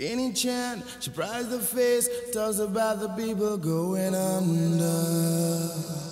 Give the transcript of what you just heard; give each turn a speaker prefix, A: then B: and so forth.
A: Any chant, she the face, talks about the people going under.